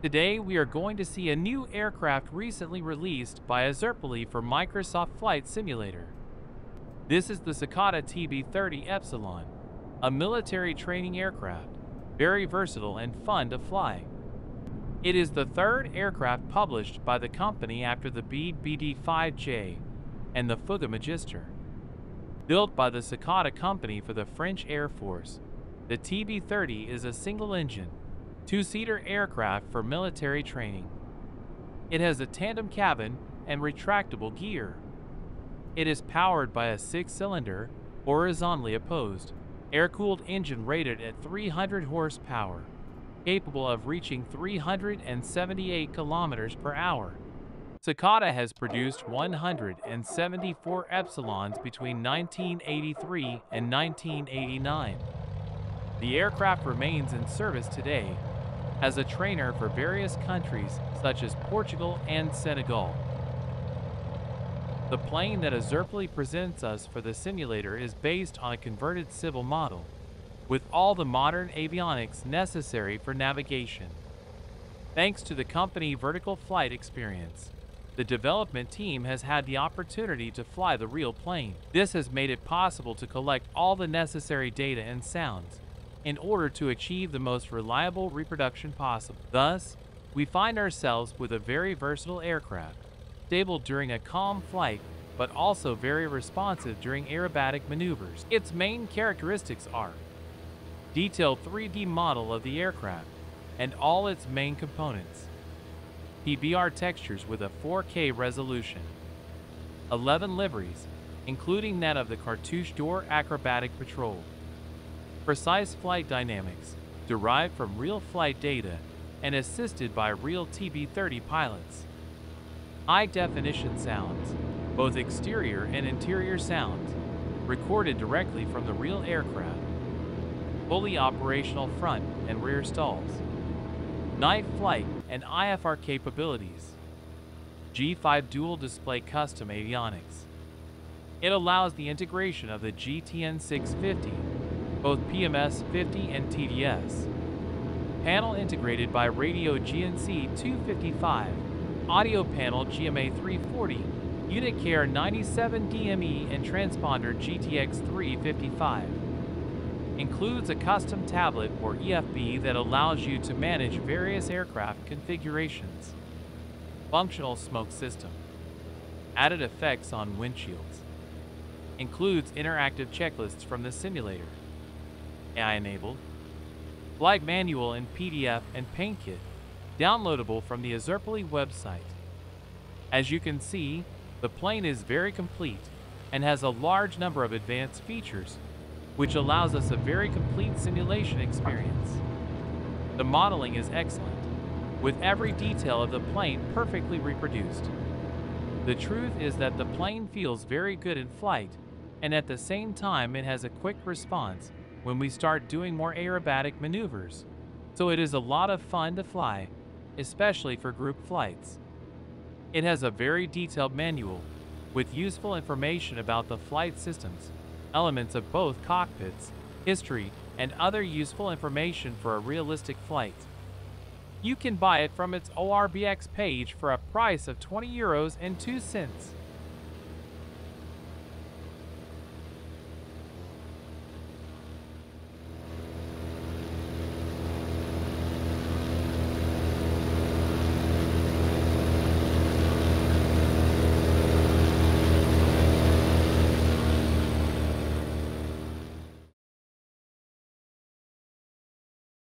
Today, we are going to see a new aircraft recently released by Azurpoly for Microsoft Flight Simulator. This is the Socata TB-30 Epsilon, a military training aircraft, very versatile and fun to fly. It is the third aircraft published by the company after the Bede BD-5J and the Fouga Magister. Built by the Socata company for the French Air Force, the TB-30 is a single-engine, two-seater aircraft for military training. It has a tandem cabin and retractable gear. It is powered by a six-cylinder, horizontally opposed, air-cooled engine rated at 300 horsepower, capable of reaching 378 kilometers per hour. Socata has produced 174 Epsilons between 1983 and 1989. The aircraft remains in service today as a trainer for various countries such as Portugal and Senegal. The plane that Azurpoly presents us for the simulator is based on a converted civil model, with all the modern avionics necessary for navigation. Thanks to the company Vertical Flight Experience, the development team has had the opportunity to fly the real plane. This has made it possible to collect all the necessary data and sounds in order to achieve the most reliable reproduction possible. Thus, we find ourselves with a very versatile aircraft, stable during a calm flight, but also very responsive during aerobatic maneuvers. Its main characteristics are detailed 3D model of the aircraft and all its main components, PBR textures with a 4K resolution, 11 liveries, including that of the Cartouche Doré Acrobatic Patrol, precise flight dynamics derived from real flight data and assisted by real TB-30 pilots. High-definition sounds, both exterior and interior sounds, recorded directly from the real aircraft. Fully operational front and rear stalls. Night flight and IFR capabilities. G5 dual display custom avionics. It allows the integration of the GTN 650 both PMS 50 and TDS. Panel integrated by Radio GNC 255, audio panel GMA 340, unit care 97 DME and transponder GTX 355. Includes a custom tablet or EFB that allows you to manage various aircraft configurations. Functional smoke system. Added effects on windshields. Includes interactive checklists from the simulator AI enabled, flight manual in PDF and paint kit, downloadable from the Azurpoly website. As you can see, the plane is very complete and has a large number of advanced features, which allows us a very complete simulation experience. The modeling is excellent, with every detail of the plane perfectly reproduced. The truth is that the plane feels very good in flight, and at the same time it has a quick response when we start doing more aerobatic maneuvers, so it is a lot of fun to fly, especially for group flights. It has a very detailed manual with useful information about the flight systems, elements of both cockpits, history, and other useful information for a realistic flight. You can buy it from its ORBX page for a price of 20 euros and 2 cents.